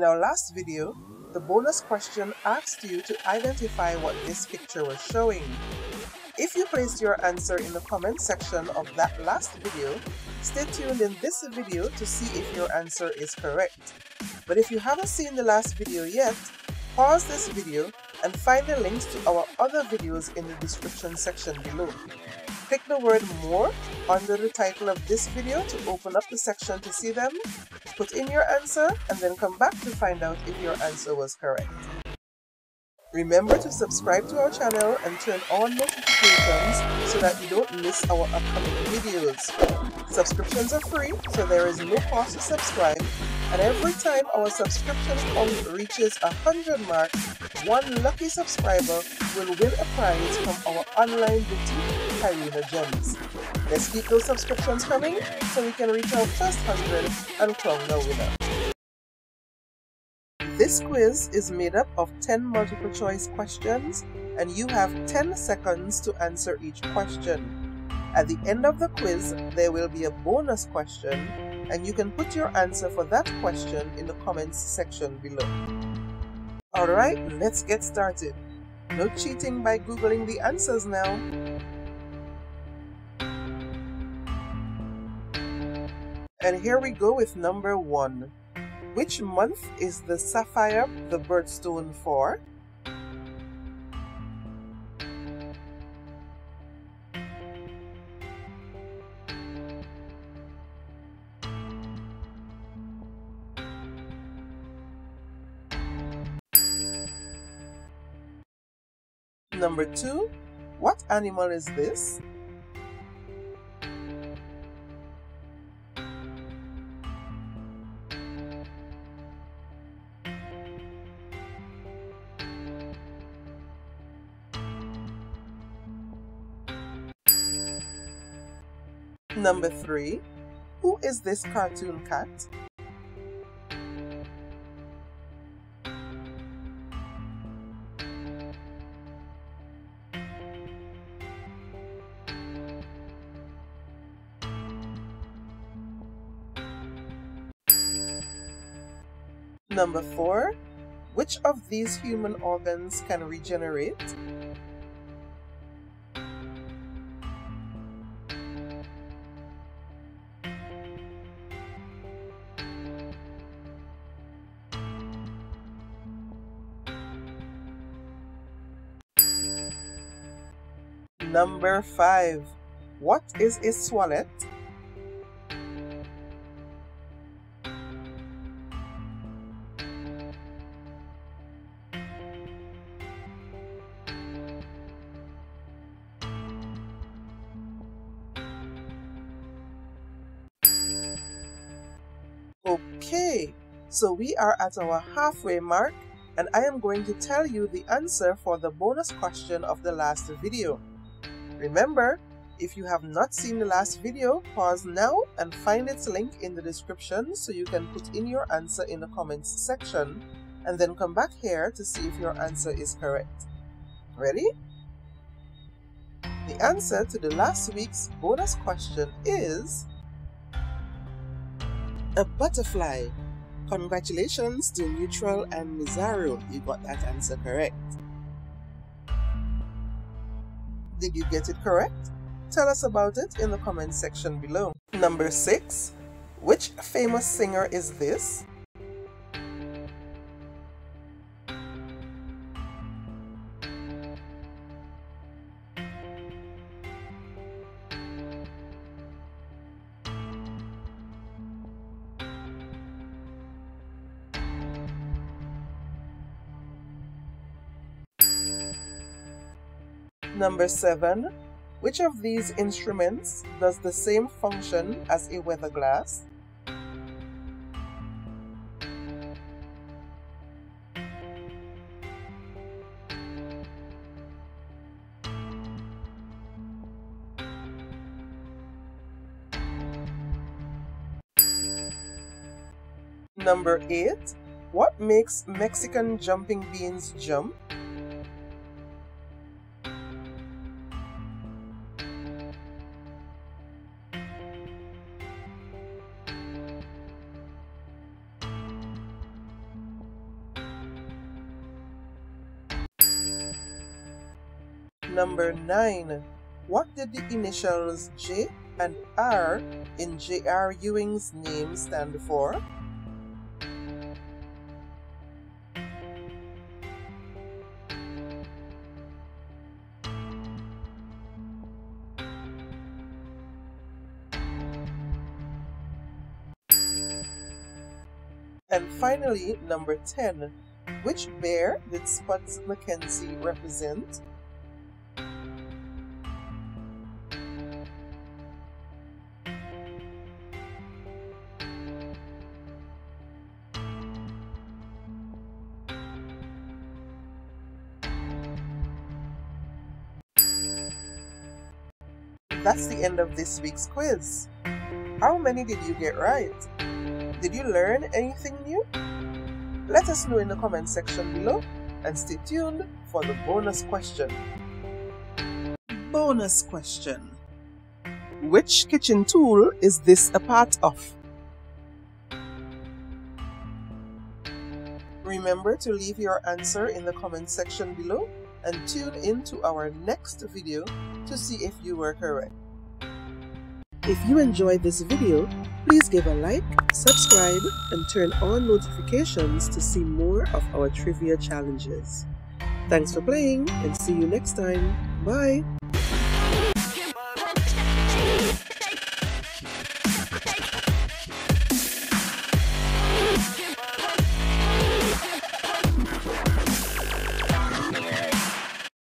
In our last video, the bonus question asked you to identify what this picture was showing. If you placed your answer in the comment section of that last video, stay tuned in this video to see if your answer is correct. But if you haven't seen the last video yet, pause this video and find the links to our other videos in the description section below. Click the word more under the title of this video to open up the section to see them, put in your answer, and then come back to find out if your answer was correct. Remember to subscribe to our channel and turn on notifications so that you don't miss our upcoming videos. Subscriptions are free, so there is no cost to subscribe, and every time our subscription count reaches a 100 mark, one lucky subscriber will win a prize from our online boutique, Hairouna Gems. Let's keep those subscriptions coming so we can reach our first 100 and crown the winner. This quiz is made up of 10 multiple choice questions and you have 10 seconds to answer each question. At the end of the quiz, there will be a bonus question and you can put your answer for that question in the comments section below. Alright, let's get started. No cheating by googling the answers now. And here we go with number one. Which month is the sapphire the birthstone for? Number two, what animal is this? Number three, who is this cartoon cat? Number four, which of these human organs can regenerate? Number five, what is a swallet? Okay, so we are at our halfway mark and I am going to tell you the answer for the bonus question of the last video. Remember, if you have not seen the last video, pause now and find its link in the description so you can put in your answer in the comments section and then come back here to see if your answer is correct. Ready? The answer to the last week's bonus question is a butterfly. Congratulations to Neutral and Mizaru, you got that answer correct. Did you get it correct? Tell us about it in the comments section below. Number 6. Which famous singer is this? Number 7. Which of these instruments does the same function as a weather glass? Number 8. What makes Mexican jumping beans jump? Number 9. What did the initials J and R in J.R. Ewing's name stand for? And finally, number 10. Which bear did Spuds MacKenzie represent? That's the end of this week's quiz. How many did you get right? Did you learn anything new? Let us know in the comment section below and stay tuned for the bonus question. Bonus question. Which kitchen tool is this a part of? Remember to leave your answer in the comment section below and tune in to our next video to see if you were correct. If you enjoyed this video, please give a like, subscribe, and turn on notifications to see more of our trivia challenges. Thanks for playing and see you next time. Bye!